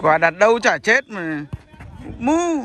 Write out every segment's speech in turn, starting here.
Quả đặt đâu chả chết mà. Mu.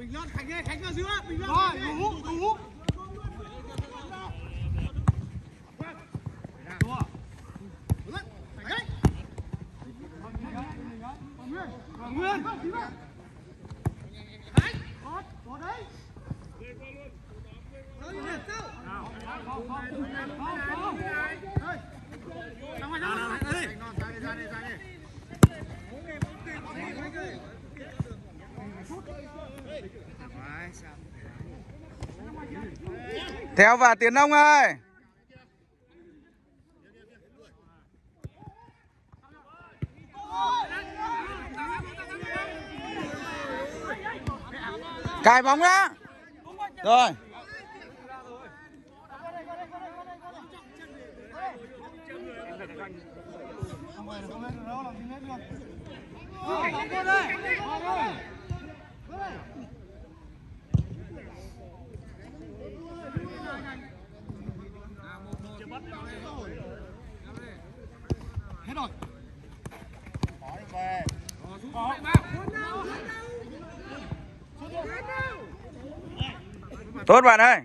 Bình Loan Khánh ơi, Khánh vào giữa, Bình Loan. Rồi, đủ, đủ. Nguyên. Khánh. Có, có đấy. Rồi, đi lên, sao? Không, không, không, không. Ra ngoài, ra ngoài, ra đi. Ra đi, ra đi, ra đi. Theo và Tiến Ông ơi. Cài bóng nhá. Rồi. Hết rồi. Tốt bạn ơi.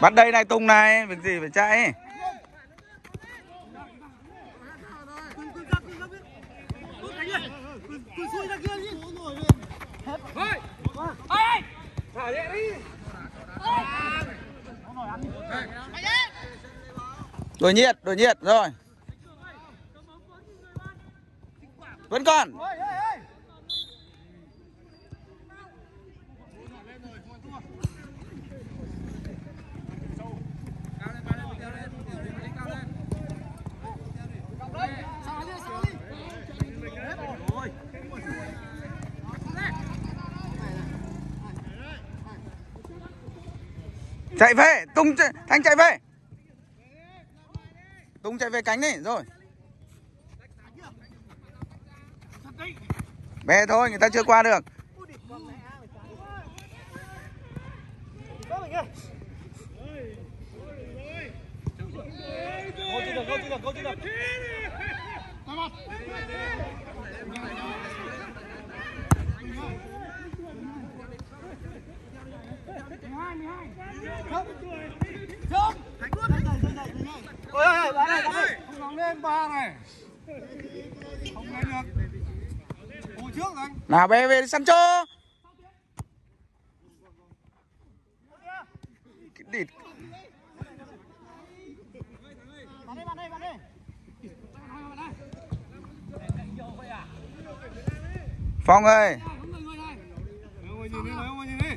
Bắt đây này tung này, việc gì phải chạy. Đổi nhiệt, đổi nhiệt rồi. Vẫn còn. Chạy về, tung chạy, Thanh chạy về. tung chạy về cánh đi, rồi. Về thôi, người ta chưa qua được. Không. go Khánh luôn. Ôi ôi bán này bán này không nóng lên ba này không lên được Ủa trước rồi anh nào, về về Sancho Cái địt bán đây bán đây bán đây Phong ơi Ông ơi nhìn đi ông ơi nhìn đi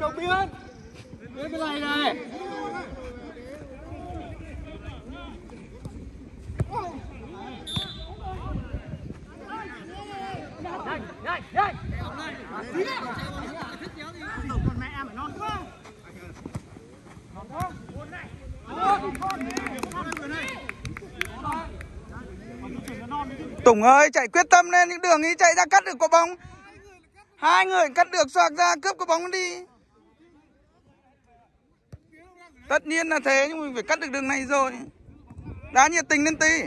Chồng biết, chồng biết Biết này này. Tùng ơi chạy quyết tâm lên những đường ý chạy ra cắt được quả bóng. Hai người cắt được xoạc ra cướp quả bóng đi. Tất nhiên là thế, nhưng mình phải cắt được đường này rồi. Đá nhiệt tình lên tí.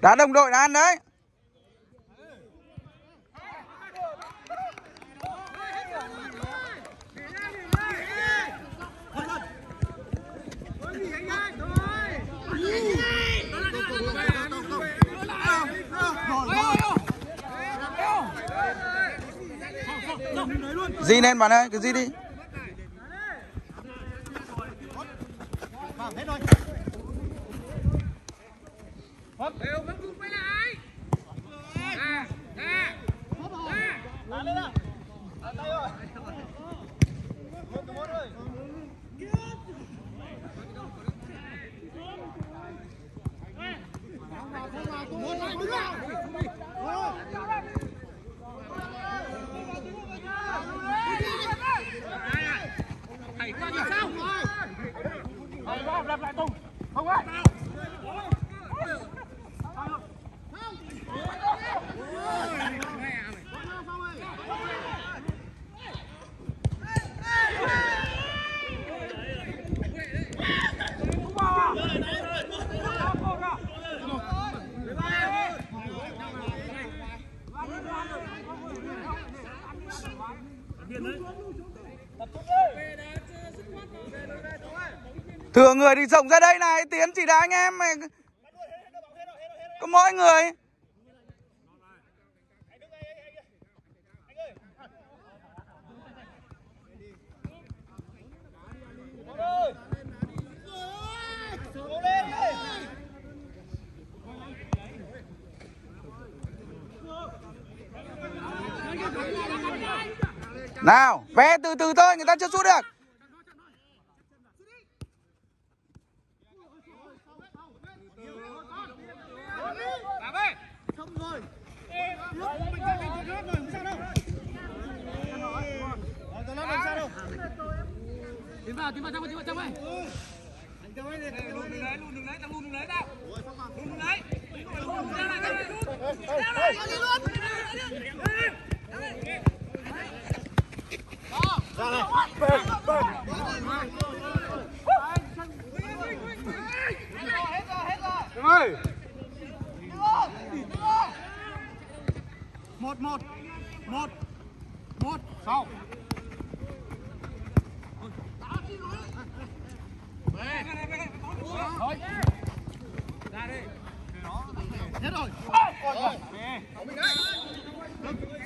Đá đồng đội đã ăn đấy. Di lên bạn ơi, cứ di đi. Hết rồi Đá lên ạ Đá tay rồi Một cái mốt rồi Lặp lại Tùng Không ơi Thừa người thì rộng ra đây này, Tiến chỉ đá anh em mày Có mỗi người. Nào Bé từ từ thôi, người ta chưa sút được Tiến vào, tiến vào trong, tiến vào trong ơi. Lùn đừng lấy, lùn đừng lấy, lùn đừng lấy tao. Lùn đừng lấy. Ra ra lại, lùn. Đúng ơi. Một, một. Một. Một. Sau. Hết rồi.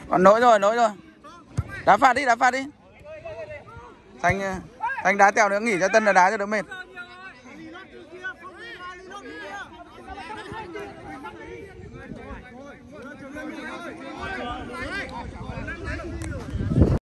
Còn nỗi rồi, nỗi rồi. Đá phạt đi, đá phạt đi. Thành Thành đá tèo nữa nghỉ cho Tân là đá cho đỡ mệt.